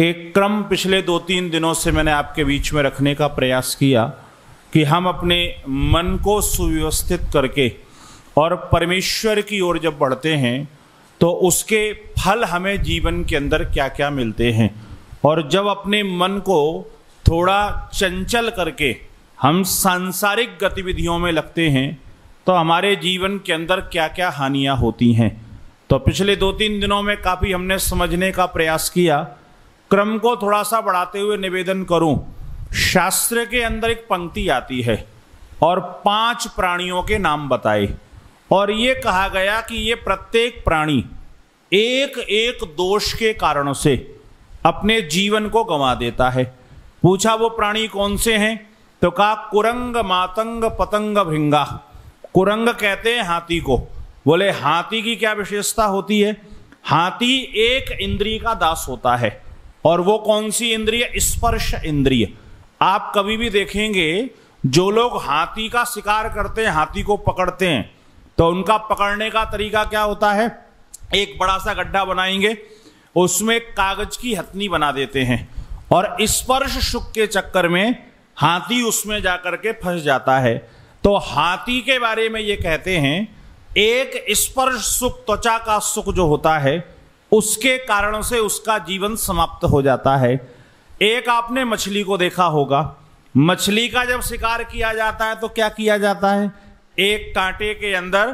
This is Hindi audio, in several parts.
एक क्रम पिछले दो तीन दिनों से मैंने आपके बीच में रखने का प्रयास किया कि हम अपने मन को सुव्यवस्थित करके और परमेश्वर की ओर जब बढ़ते हैं तो उसके फल हमें जीवन के अंदर क्या क्या मिलते हैं। और जब अपने मन को थोड़ा चंचल करके हम सांसारिक गतिविधियों में लगते हैं तो हमारे जीवन के अंदर क्या क्या हानियाँ होती हैं। तो पिछले दो तीन दिनों में काफ़ी हमने समझने का प्रयास किया क्रम को थोड़ा सा बढ़ाते हुए निवेदन करूँ, शास्त्र के अंदर एक पंक्ति आती है और पाँच प्राणियों के नाम बताए। और ये कहा गया कि ये प्रत्येक प्राणी एक एक दोष के कारण से अपने जीवन को गंवा देता है। पूछा, वो प्राणी कौन से हैं? तो कहा, कुरंग मातंग पतंग भिंगा। कुरंग कहते हैं हाथी को। बोले, हाथी की क्या विशेषता होती है? हाथी एक इंद्री का दास होता है। और वो कौन सी इंद्रिय? स्पर्श इंद्रिय। आप कभी भी देखेंगे, जो लोग हाथी का शिकार करते हैं, हाथी को पकड़ते हैं तो उनका पकड़ने का तरीका क्या होता है? एक बड़ा सा गड्ढा बनाएँगे, उसमें कागज़ की हथनी बना देते हैं और स्पर्श सुख के चक्कर में हाथी उसमें जाकर के फंस जाता है। तो हाथी के बारे में ये कहते हैं, एक स्पर्श सुख, त्वचा का सुख जो होता है उसके कारण से उसका जीवन समाप्त हो जाता है। एक आपने मछली को देखा होगा। मछली का जब शिकार किया जाता है तो क्या किया जाता है? एक कांटे के अंदर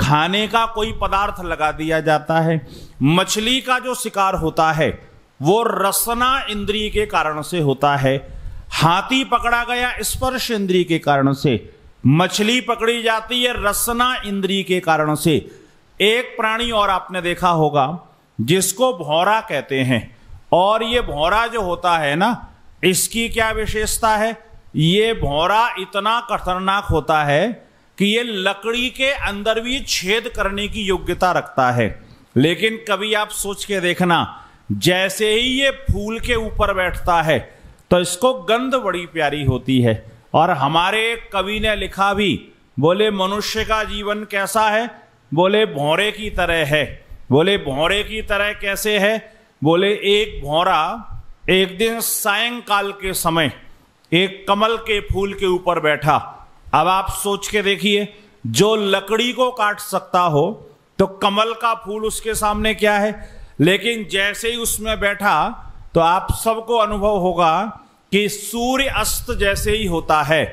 खाने का कोई पदार्थ लगा दिया जाता है। मछली का जो शिकार होता है, वो रसना इंद्रिय के कारण से होता है। हाथी पकड़ा गया स्पर्श इंद्रिय के कारण से। मछली पकड़ी जाती है रसना इंद्रिय के कारण से। एक प्राणी और आपने देखा होगा जिसको भौरा कहते हैं। और ये भौरा जो होता है ना, इसकी क्या विशेषता है? ये भौरा इतना खतरनाक होता है कि ये लकड़ी के अंदर भी छेद करने की योग्यता रखता है। लेकिन कभी आप सोच के देखना, जैसे ही ये फूल के ऊपर बैठता है तो इसको गंध बड़ी प्यारी होती है। और हमारे कवि ने लिखा भी, बोले, मनुष्य का जीवन कैसा है? बोले, भौरे की तरह है। बोले, भौरे की तरह कैसे है? बोले, एक भौरा एक दिन सायंकाल के समय एक कमल के फूल के ऊपर बैठा। अब आप सोच के देखिए, जो लकड़ी को काट सकता हो तो कमल का फूल उसके सामने क्या है? लेकिन जैसे ही उसमें बैठा तो आप सबको अनुभव होगा कि सूर्य अस्त जैसे ही होता है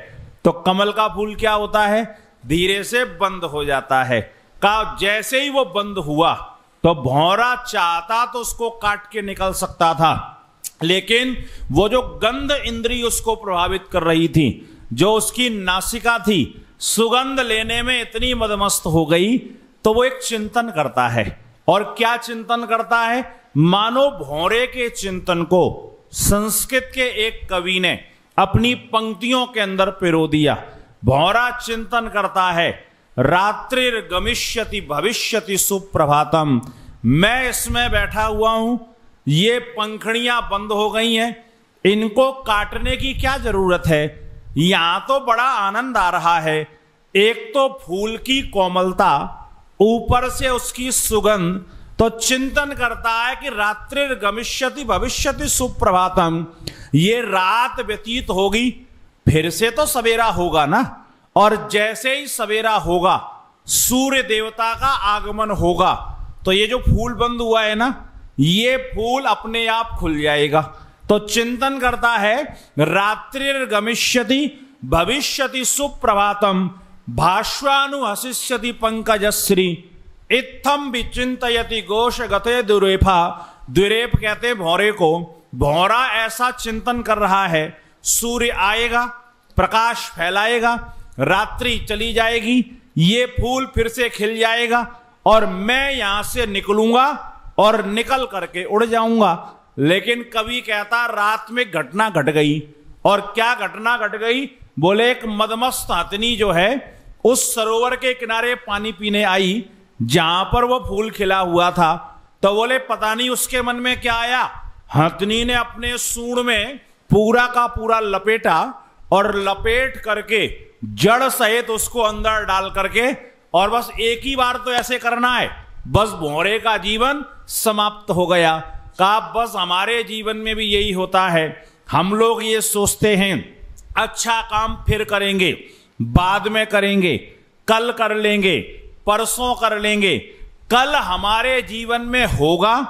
तो कमल का फूल क्या होता है? धीरे से बंद हो जाता है। का जैसे ही वो बंद हुआ तो भौरा चाहता तो उसको काट के निकल सकता था, लेकिन वो जो गंध इंद्री उसको प्रभावित कर रही थी, जो उसकी नासिका थी, सुगंध लेने में इतनी मदमस्त हो गई तो वो एक चिंतन करता है। और क्या चिंतन करता है? मानो भौरे के चिंतन को संस्कृत के एक कवि ने अपनी पंक्तियों के अंदर पिरो दिया। भौरा चिंतन करता है रात्रिर गमिष्यति, भविष्यति सुप्रभातम। मैं इसमें बैठा हुआ हूँ। ये पंखड़ियाँ बंद हो गई हैं। इनको काटने की क्या ज़रूरत है? यहाँ तो बड़ा आनंद आ रहा है। एक तो फूल की कोमलता, ऊपर से उसकी सुगंध तो चिंतन करता है कि रात्रि गमिष्यति, भविष्यति सुप्रभातम। ये रात व्यतीत होगी, फिर से तो सवेरा होगा ना? और जैसे ही सवेरा होगा, सूर्य देवता का आगमन होगा तो ये जो फूल बंद हुआ है ना, ये फूल अपने आप खुल जाएगा। तो चिंतन करता है रात्रि गमिष्यति भविष्यति सुप्रभातम, भाष्वानु हसिष्यति पंकजश्री इत्थम विचिंतयति घोष गते दुरेफा दुरेप कहते भौरे को, भौरा ऐसा चिंतन कर रहा है, सूर्य आएगा, प्रकाश फैलाएगा रात्रि चली जाएगी, ये फूल फिर से खिल जाएगा और मैं यहाँ से निकलूँगा और निकल करके उड़ जाऊँगा। लेकिन कवि कहता, रात में घटना घट गट गई। और क्या घटना घट गट गई? बोले, एक मदमस्त हथनी जो है, उस सरोवर के किनारे पानी पीने आई, जहाँ पर वो फूल खिला हुआ था। तो बोले, पता नहीं उसके मन में क्या आया? हथनी ने अपने सूण में पूरा का पूरा लपेटा और लपेट करके जड़ सहित उसको अंदर डाल करके, और बस एक ही बार तो ऐसे करना है। बस भोरे का जीवन समाप्त हो गया। का बस हमारे जीवन में भी यही होता है। हम लोग ये सोचते हैं अच्छा काम फिर करेंगे, बाद में करेंगे, कल कर लेंगे, परसों कर लेंगे। कल हमारे जीवन में होगा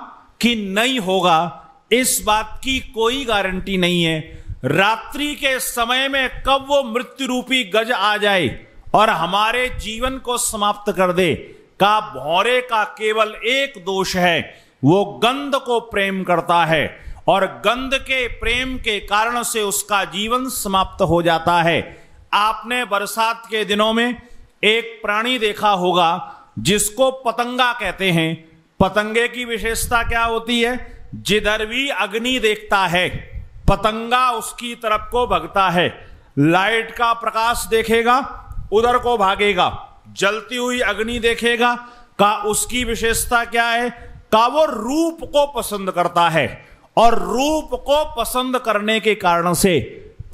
कि नहीं होगा, इस बात की कोई गारंटी नहीं है। रात्रि के समय में कब वो मृत्यु रूपी गज आ जाए और हमारे जीवन को समाप्त कर दे, का भौरे का केवल एक दोष है, वो गंध को प्रेम करता है और गंध के प्रेम के कारण से उसका जीवन समाप्त हो जाता है। आपने बरसात के दिनों में एक प्राणी देखा होगा, जिसको पतंगा कहते हैं। पतंगे की विशेषता क्या होती है? जिधर भी अग्नि देखता है पतंगा उसकी तरफ़ को भगता है। लाइट का प्रकाश देखेगा, उधर को भागेगा। जलती हुई अग्नि देखेगा, का उसकी विशेषता क्या है? का वो रूप को पसंद करता है। और रूप को पसंद करने के कारण से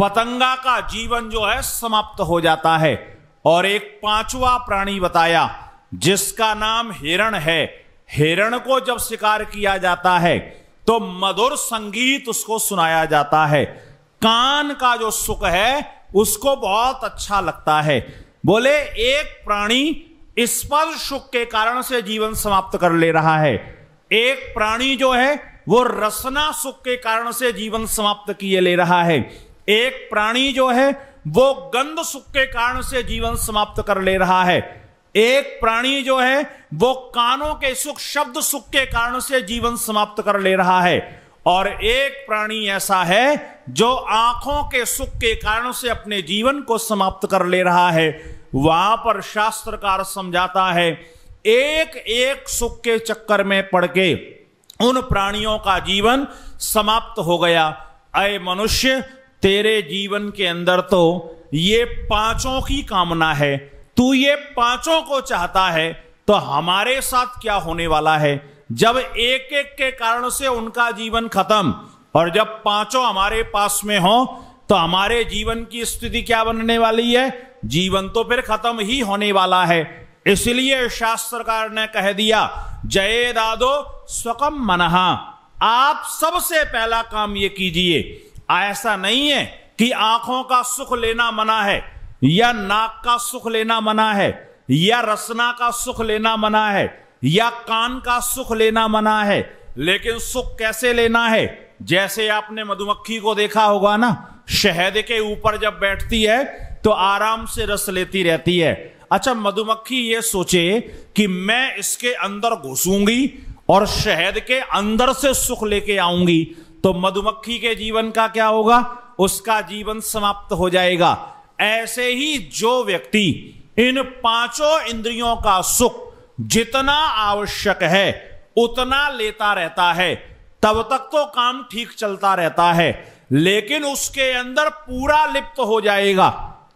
पतंगा का जीवन जो है समाप्त हो जाता है। और एक पांचवा प्राणी बताया, जिसका नाम हिरण है। हिरण को जब शिकार किया जाता है तो मधुर संगीत उसको सुनाया जाता है। कान का जो सुख है, उसको बहुत अच्छा लगता है। बोले, एक प्राणी स्पर्श सुख के कारण से जीवन समाप्त कर ले रहा है। एक प्राणी जो है, वो रसना सुख के कारण से जीवन समाप्त किए ले रहा है। एक प्राणी जो है, वो गंध सुख के कारण से जीवन समाप्त कर ले रहा है। एक प्राणी जो है, वो कानों के सुख, शब्द सुख के कारण से जीवन समाप्त कर ले रहा है। और एक प्राणी ऐसा है, जो आँखों के सुख के कारण से अपने जीवन को समाप्त कर ले रहा है। वहाँ पर शास्त्रकार समझाता है एक एक सुख के चक्कर में पड़ के उन प्राणियों का जीवन समाप्त हो गया। अय मनुष्य, तेरे जीवन के अंदर तो ये पाँचों की कामना है। तू ये पाँचों को चाहता है तो हमारे साथ क्या होने वाला है? जब एक एक के कारण से उनका जीवन खत्म, और जब पाँचों हमारे पास में हो तो हमारे जीवन की स्थिति क्या बनने वाली है? जीवन तो फिर खत्म ही होने वाला है। इसलिए शास्त्रकार ने कह दिया, जय दादो स्वकम मनहा। आप सबसे पहला काम ये कीजिए। ऐसा नहीं है कि आँखों का सुख लेना मना है। या नाक का सुख लेना मना है, या रसना का सुख लेना मना है, या कान का सुख लेना मना है, लेकिन सुख कैसे लेना है? जैसे आपने मधुमक्खी को देखा होगा ना, शहद के ऊपर जब बैठती है तो आराम से रस लेती रहती है। अच्छा मधुमक्खी ये सोचे कि मैं इसके अंदर घुसूँगी और शहद के अंदर से सुख लेके आऊँगी तो मधुमक्खी के जीवन का क्या होगा? उसका जीवन समाप्त हो जाएगा। ऐसे ही जो व्यक्ति इन पाँचों इंद्रियों का सुख जितना आवश्यक है, उतना लेता रहता है। तब तक तो काम ठीक चलता रहता है, लेकिन उसके अंदर पूरा लिप्त हो जाएगा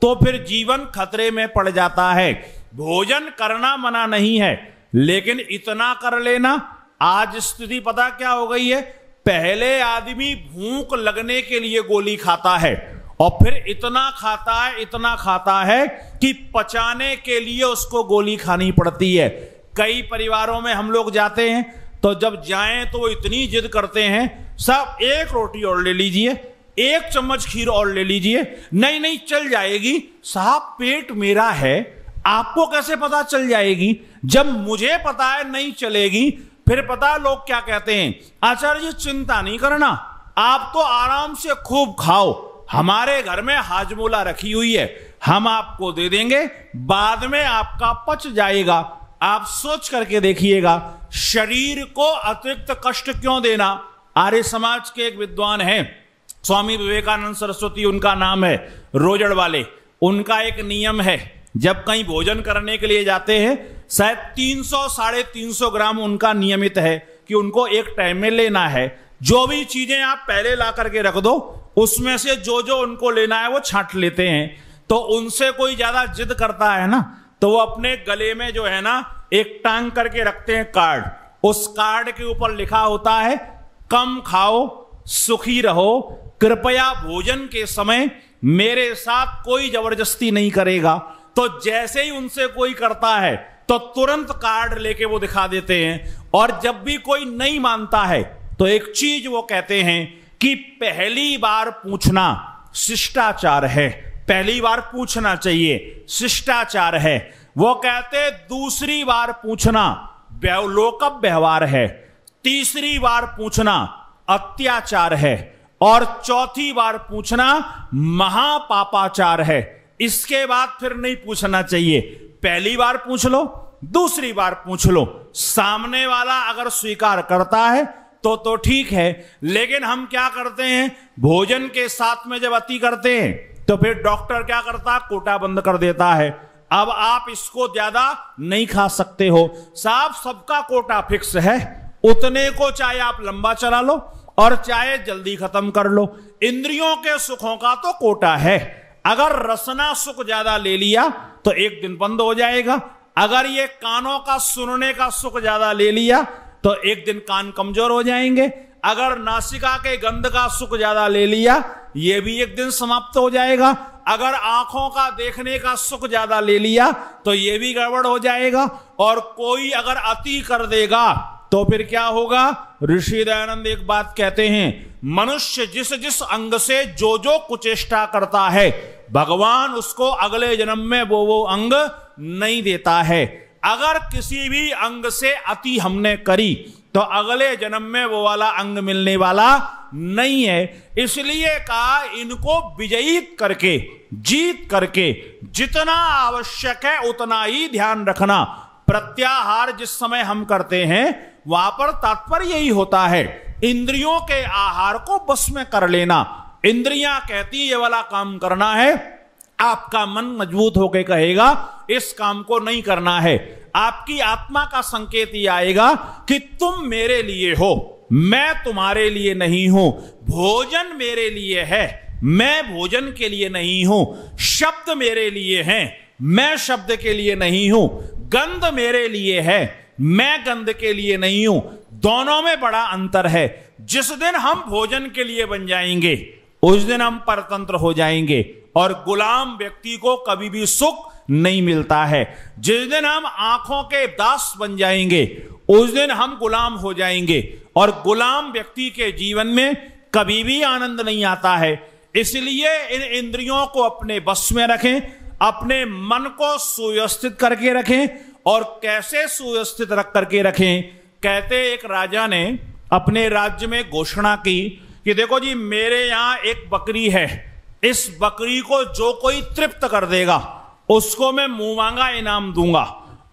तो फिर जीवन खतरे में पड़ जाता है। भोजन करना मना नहीं है, लेकिन इतना कर लेना, आज स्थिति पता क्या हो गई है? पहले आदमी भूख लगने के लिए गोली खाता है और फिर इतना खाता है, इतना खाता है कि पचाने के लिए उसको गोली खानी पड़ती है। कई परिवारों में हम लोग जाते हैं तो जब जाएँ तो वो इतनी जिद करते हैं सब एक रोटी और ले लीजिए, एक चम्मच खीर और ले लीजिए, नहीं नहीं, चल जाएगी। साहब, पेट मेरा है, आपको कैसे पता चल जाएगी? जब मुझे पता है नहीं चलेगी, फिर पता लोग क्या कहते हैं? आचार्य जी, चिंता नहीं करना, आप तो आराम से खूब खाओ। हमारे घर में हाजमोला रखी हुई है, हम आपको दे देंगे, बाद में आपका पच जाएगा। आप सोच करके देखिएगा, शरीर को अतिरिक्त कष्ट क्यों देना? आर्य समाज के एक विद्वान है, स्वामी विवेकानंद सरस्वती, उनका नाम है रोजड़ वाले। उनका एक नियम है, जब कहीं भोजन करने के लिए जाते हैं, शायद 300 साढ़े तीन सौ ग्राम उनका नियमित है कि उनको एक टाइम में लेना है। जो भी चीज़ें आप पहले ला करके रख दो उसमें से जो जो उनको लेना है वो छाट लेते हैं। तो उनसे कोई ज़्यादा जिद करता है ना तो वो अपने गले में जो है ना, एक टांग करके रखते हैं कार्ड। उस कार्ड के ऊपर लिखा होता है, कम खाओ, सुखी रहो, कृपया भोजन के समय मेरे साथ कोई ज़बरदस्ती नहीं करेगा। तो जैसे ही उनसे कोई करता है तो तुरंत कार्ड लेके वो दिखा देते हैं। और जब भी कोई नहीं मानता है तो एक चीज़ वो कहते हैं कि पहली बार पूछना शिष्टाचार है। पहली बार पूछना चाहिए, शिष्टाचार है। वो कहते, दूसरी बार पूछना लोकब व्यवहार है। तीसरी बार पूछना अत्याचार है। और चौथी बार पूछना महापापाचार है। इसके बाद फिर नहीं पूछना चाहिए। पहली बार पूछ लो, दूसरी बार पूछ लो। सामने वाला अगर स्वीकार करता है तो तो ठीक है, लेकिन हम क्या करते हैं? भोजन के साथ में जब अति करते हैं तो फिर डॉक्टर क्या करता? कोटा बंद कर देता है। अब आप इसको ज़्यादा नहीं खा सकते हो। साफ़ सबका कोटा फिक्स है। उतने को चाहे आप लंबा चला लो और चाहे जल्दी खत्म कर लो। इंद्रियों के सुखों का तो कोटा है। अगर रसना सुख ज़्यादा ले लिया तो एक दिन बंद हो जाएगा। अगर ये कानों का, सुनने का सुख ज़्यादा ले लिया तो एक दिन कान कमज़ोर हो जाएँगे। अगर नासिका के गंध का सुख ज़्यादा ले लिया, ये भी एक दिन समाप्त हो जाएगा। अगर आँखों का देखने का सुख ज़्यादा ले लिया तो ये भी गड़बड़ हो जाएगा। और कोई अगर अति कर देगा तो फिर क्या होगा? ऋषि दयानंद एक बात कहते हैं, मनुष्य जिस जिस अंग से जो जो कुचेष्टा करता है, भगवान उसको अगले जन्म में वो वो अंग नहीं देता है। अगर किसी भी अंग से अति हमने करी तो अगले जन्म में वो वाला अंग मिलने वाला नहीं है। इसलिए कहा, इनको विजयित करके, जीत करके, जितना आवश्यक है, उतना ही ध्यान रखना। प्रत्याहार जिस समय हम करते हैं, वहाँ पर तात्पर्य यही होता है, इंद्रियों के आहार को बस में कर लेना। इंद्रियाँ कहती ये वाला काम करना है आपका मन मज़बूत होकर कहेगा, इस काम को नहीं करना है। आपकी आत्मा का संकेत ये आएगा कि तुम मेरे लिए हो, मैं तुम्हारे लिए नहीं हूँ, भोजन मेरे लिए है, मैं भोजन के लिए नहीं हूँ, शब्द मेरे लिए हैं, मैं शब्द के लिए नहीं हूँ, गंध मेरे लिए है, मैं गंध के लिए नहीं हूँ। दोनों में बड़ा अंतर है। जिस दिन हम भोजन के लिए बन जाएँगे, उस दिन हम परतंत्र हो जाएँगे। और गुलाम व्यक्ति को कभी भी सुख नहीं मिलता है। जिस दिन हम आँखों के दास बन जाएँगे, उस दिन हम गुलाम हो जाएँगे। और गुलाम व्यक्ति के जीवन में कभी भी आनंद नहीं आता है। इसलिए इन इंद्रियों को अपने बस में रखें, अपने मन को सुव्यवस्थित करके रखें और कैसे सुव्यवस्थित रख करके रखें, कहते एक राजा ने अपने राज्य में घोषणा की कि देखो जी, मेरे यहाँ एक बकरी है। इस बकरी को जो कोई तृप्त कर देगा, उसको मैं मुँह मांगा, इनाम दूँगा।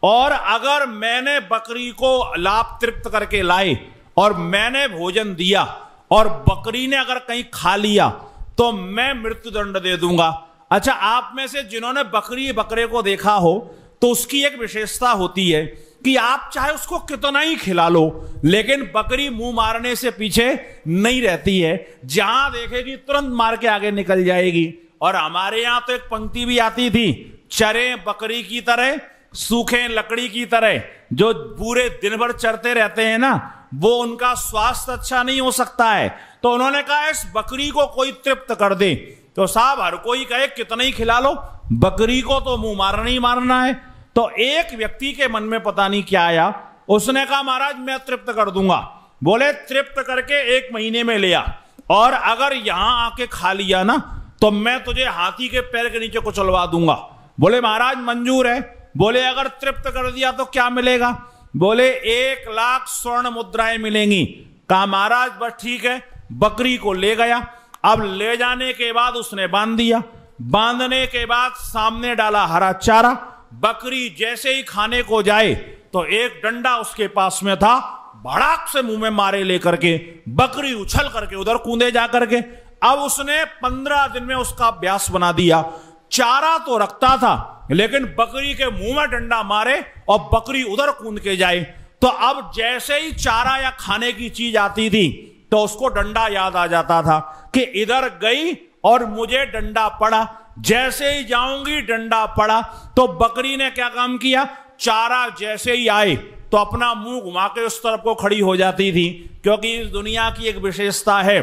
और अगर मैंने बकरी को लाभ तृप्त करके लाए और मैंने भोजन दिया, और बकरी ने अगर कहीं खा लिया तो मैं मृत्यु दंड दे दूँगा। अच्छा आप में से जिन्होंने बकरी बकरे को देखा हो तो उसकी एक विशेषता होती है कि आप चाहे उसको कितना ही खिला लो, लेकिन बकरी मुँह मारने से पीछे नहीं रहती है। जहाँ देखेगी, तुरंत मार के आगे निकल जाएगी। और हमारे यहाँ तो एक पंक्ति भी आती थी, चरे बकरी की तरह, सूखे लकड़ी की तरह। जो पूरे दिन भर चरते रहते हैं ना, वो उनका स्वास्थ्य अच्छा नहीं हो सकता है। तो उन्होंने कहा, इस बकरी को कोई तृप्त कर दे। तो साहब, हर कोई कहे, कितना ही खिला लो। बकरी को तो मुँह मारना ही मारना है। तो एक व्यक्ति के मन में पता नहीं क्या आया। उसने कहा, महाराज, मैं तृप्त कर दूँगा। बोले, तृप्त करके एक महीने में लिया और अगर यहाँ आके खा लिया ना तो मैं तुझे हाथी के पैर के नीचे को चलवा दूँगा। बोले, महाराज, मंजूर है। बोले, अगर तृप्त कर दिया तो क्या मिलेगा? बोले, एक लाख स्वर्ण मुद्राएँ मिलेंगी। कहा, महाराज, बस ठीक है, बकरी को ले गया। अब ले जाने के बाद उसने बाँध दिया। बांधने के बाद सामने डाला हरा चारा। बकरी जैसे ही खाने को जाए तो एक डंडा उसके पास में था, भड़ाक से मुँह में मारे लेकर के, बकरी उछल करके उधर कूदे जा करके। अब उसने पंद्रह दिन में उसका अभ्यास बना दिया। चारा तो रखता था, लेकिन बकरी के मुँह में डंडा मारे और बकरी उधर कूद के जाए। तो अब जैसे ही चारा या खाने की चीज़ आती थी तो उसको डंडा याद आ जाता था कि इधर गई और मुझे डंडा पड़ा। जैसे ही जाऊँगी, डंडा पड़ा तो बकरी ने क्या काम किया? चारा जैसे ही आए तो अपना मुँह घुमा के उस तरफ़ को खड़ी हो जाती थी, क्योंकि इस दुनिया की एक विशेषता है,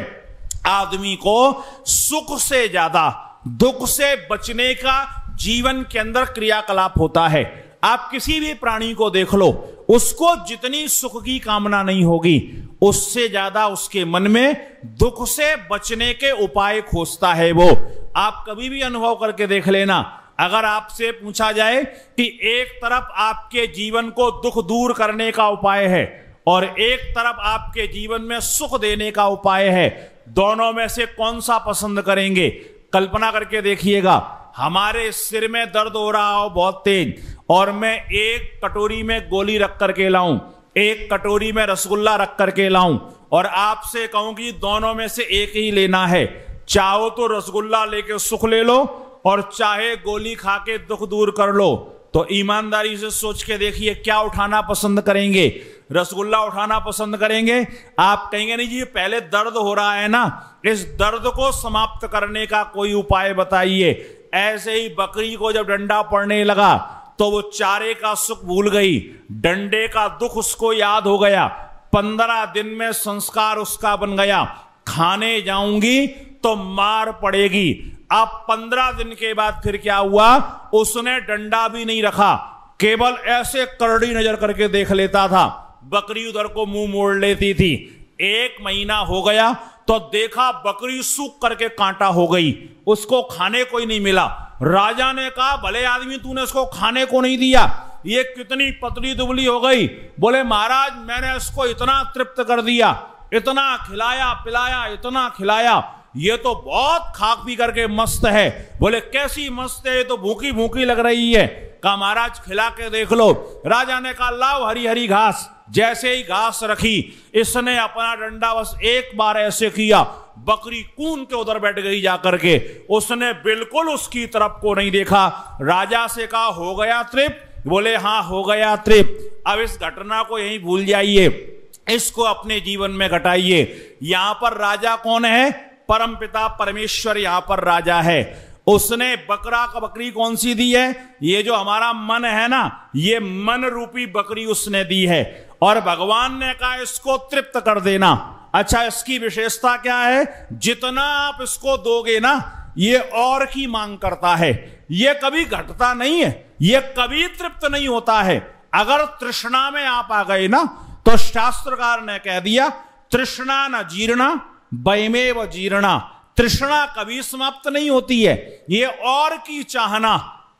आदमी को सुख से ज़्यादा, दुख से बचने का जीवन के अंदर क्रियाकलाप होता है। आप किसी भी प्राणी को देख लो उसको जितनी सुख की कामना नहीं होगी, उससे ज़्यादा उसके मन में दुख से बचने के उपाय खोजता है वो। आप कभी भी अनुभव करके देख लेना। अगर आपसे पूछा जाए कि एक तरफ़ आपके जीवन को दुख दूर करने का उपाय है और एक तरफ़ आपके जीवन में सुख देने का उपाय है, दोनों में से कौन सा पसंद करेंगे? कल्पना करके देखिएगा, हमारे सिर में दर्द हो रहा हो बहुत तेज और मैं एक कटोरी में गोली रख करके लाऊं, एक कटोरी में रसगुल्ला रख करके लाऊं, और आपसे कहूँ कि दोनों में से एक ही लेना है। चाहो तो रसगुल्ला लेके सुख ले लो, और चाहे गोली खा के दुख दूर कर लो। तो ईमानदारी से सोच के देखिए क्या उठाना पसंद करेंगे। रसगुल्ला उठाना पसंद करेंगे। आप कहेंगे, नहीं जी पहले दर्द हो रहा है ना, इस दर्द को समाप्त करने का कोई उपाय बताइए। ऐसे ही बकरी को जब डंडा पड़ने लगा तो वो चारे का सुख भूल गई, डंडे का दुख उसको याद हो गया। पंद्रह दिन में संस्कार उसका बन गया। खाने जाऊँगी तो मार पड़ेगी। अब पंद्रह दिन के बाद फिर क्या हुआ? उसने डंडा भी नहीं रखा। केवल ऐसे करड़ी नज़र करके देख लेता था। बकरी उधर को मुँह मोड़ लेती थी। एक महीना हो गया तो देखा बकरी सूख करके कांटा हो गई, उसको खाने को ही नहीं मिला। राजा ने कहा, भले आदमी तूने उसको खाने को नहीं दिया, ये कितनी पतली दुबली हो गई। बोले, महाराज, मैंने इसको इतना तृप्त कर दिया, इतना खिलाया, पिलाया, इतना खिलाया, ये तो बहुत खाक पी करके मस्त है। बोले, कैसी मस्त है, ये तो भूखी भूखी लग रही है। कहा महाराज खिला के देख लो। राजा ने कहा, लाओ हरी हरी घास। जैसे ही घास रखी, इसने अपना डंडा बस एक बार ऐसे किया। बकरी कून के उधर बैठ गई जाकर के उसने बिल्कुल उसकी तरफ़ को नहीं देखा। राजा से कहा, हो गया तृप्त। बोले हाँ हो गया तृप्त। अब इस घटना को यही भूल जाइए। इसको अपने जीवन में घटाइए। यहाँ पर राजा कौन है? परम पिता परमेश्वर यहाँ पर राजा है। उसने बकरा का बकरी कौन सी दी है? ये जो हमारा मन है ना, ये मन रूपी बकरी उसने दी है। और भगवान ने कहा, इसको तृप्त कर देना। अच्छा इसकी विशेषता क्या है? जितना आप इसको दोगे ना, ये और की मांग करता है। ये कभी घटता नहीं है, ये कभी तृप्त नहीं होता है। अगर तृष्णा में आप आ गए ना तो शास्त्रकार ने कह दिया, तृष्णा न जीर्णा बैमे व जीर्णा। तृष्णा कभी समाप्त नहीं होती है। ये और की चाहना,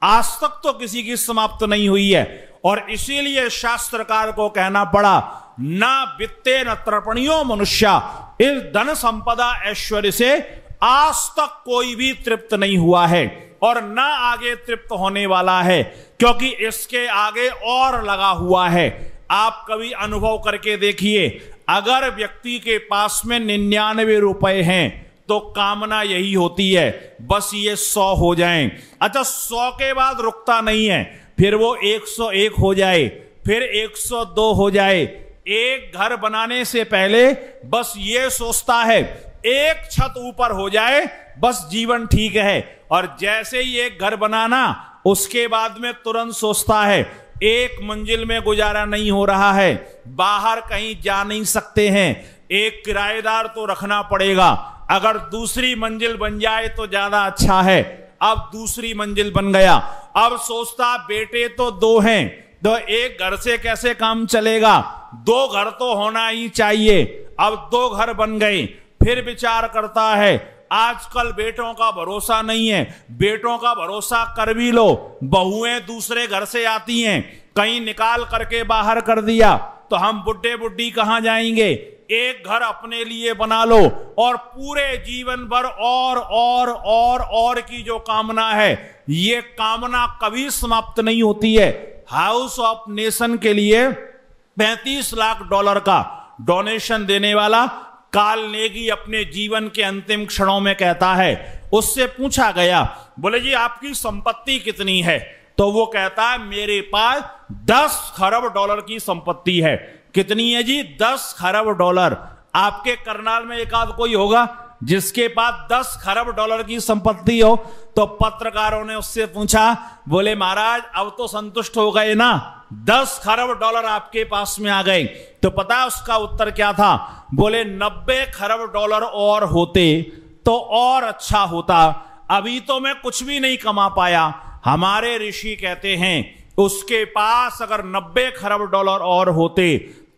आज तक तो किसी की समाप्त नहीं हुई है। और इसीलिए शास्त्रकार को कहना पड़ा, ना वित्ते न तर्पणियों मनुष्य, इस धन संपदा ऐश्वर्य से आज तक कोई भी तृप्त नहीं हुआ है। और ना आगे तृप्त होने वाला है, क्योंकि इसके आगे और लगा हुआ है। आप कभी अनुभव करके देखिए, अगर व्यक्ति के पास में निन्यानवे रुपए हैं तो कामना यही होती है, बस ये सौ हो जाएँ। अच्छा सौ के बाद रुकता नहीं है, फिर वो एक सौ एक हो जाए, फिर एक सौ दो हो जाए। एक घर बनाने से पहले बस ये सोचता है, एक छत ऊपर हो जाए, बस जीवन ठीक है। और जैसे ही एक घर बनाना, उसके बाद में तुरंत सोचता है, एक मंजिल में गुजारा नहीं हो रहा है, बाहर कहीं जा नहीं सकते हैं, एक किराएदार तो रखना पड़ेगा। अगर दूसरी मंजिल बन जाए तो ज़्यादा अच्छा है। अब दूसरी मंजिल बन गया। अब सोचता, बेटे तो दो हैं। तो एक घर से कैसे काम चलेगा? दो घर तो होना ही चाहिए। अब दो घर बन गए। फिर विचार करता है, आजकल बेटों का भरोसा नहीं है। बेटों का भरोसा कर भी लो। बहुएँ दूसरे घर से आती हैं। कहीं निकाल करके बाहर कर दिया। तो हम बुढ़े बुढ़ी कहाँ जाएँगे? एक घर अपने लिए बना लो और पूरे जीवन भर और और और और की जो कामना है, ये कामना कभी समाप्त नहीं होती है। हाउस ऑफ़ नेशन के लिए 35 लाख डॉलर का डोनेशन देने वाला काल नेगी अपने जीवन के अंतिम क्षणों में कहता है। उससे पूछा गया, बोले जी, आपकी संपत्ति कितनी है? तो वो कहता है, मेरे पास दस खरब डॉलर की संपत्ति है। कितनी है जी? दस खरब डॉलर। आपके करनाल में एक आध कोई होगा, जिसके पास दस खरब डॉलर की संपत्ति हो तो पत्रकारों ने उससे पूछा, बोले, महाराज, अब तो संतुष्ट हो गए ना? दस खरब डॉलर आपके पास में आ गए। तो पता है उसका उत्तर क्या था? बोले, नब्बे खरब डॉलर और होते तो और अच्छा होता। अभी तो मैं कुछ भी नहीं कमा पाया। हमारे ऋषि कहते हैं, उसके पास अगर 90 खरब डॉलर और होते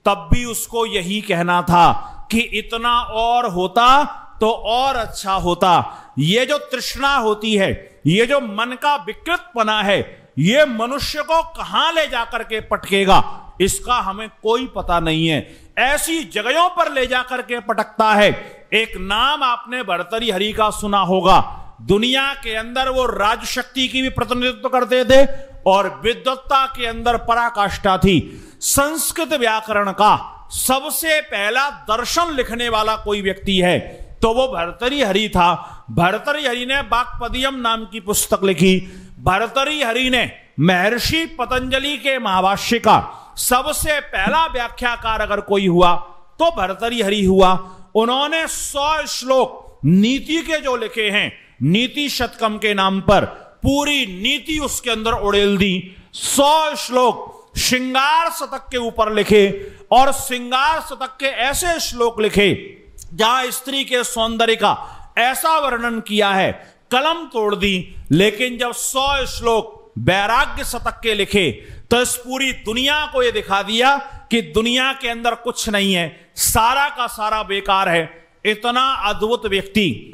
तब भी उसको यही कहना था कि इतना और होता तो और अच्छा होता। ये जो तृष्णा होती है, ये जो मन का विकृतपना है, ये मनुष्य को कहाँ ले जाकर के पटकेगा, इसका हमें कोई पता नहीं है। ऐसी जगहों पर ले जाकर के पटकता है। एक नाम आपने भरतरी हरि का सुना होगा दुनिया के अंदर वो राजशक्ति की भी प्रतिनिधित्व करते थे और विद्वत्ता के अंदर पराकाष्ठा थी। संस्कृत व्याकरण का सबसे पहला दर्शन लिखने वाला कोई व्यक्ति है तो वो भरतरी हरि था। भरतरी हरि ने बागपदियम नाम की पुस्तक लिखी। भरतरी हरि ने महर्षि पतंजलि के महाभाष्य का सबसे पहला व्याख्याकार अगर कोई हुआ तो भरतरी हरि हुआ। उन्होंने सौ श्लोक नीति के जो लिखे हैं नीति शतकम के नाम पर पूरी नीति उसके अंदर उड़ेल दी। सौ श्लोक श्रृंगार शतक के ऊपर लिखे और श्रृंगार शतक के ऐसे श्लोक लिखे जहाँ स्त्री के सौंदर्य का ऐसा वर्णन किया है, कलम तोड़ दी, लेकिन जब सौ श्लोक वैराग्य शतक के लिखे तो इस पूरी दुनिया को यह दिखा दिया कि दुनिया के अंदर कुछ नहीं है, सारा का सारा बेकार है, इतना अद्भुत व्यक्ति।